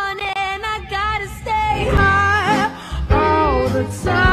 and I gotta stay high all the time.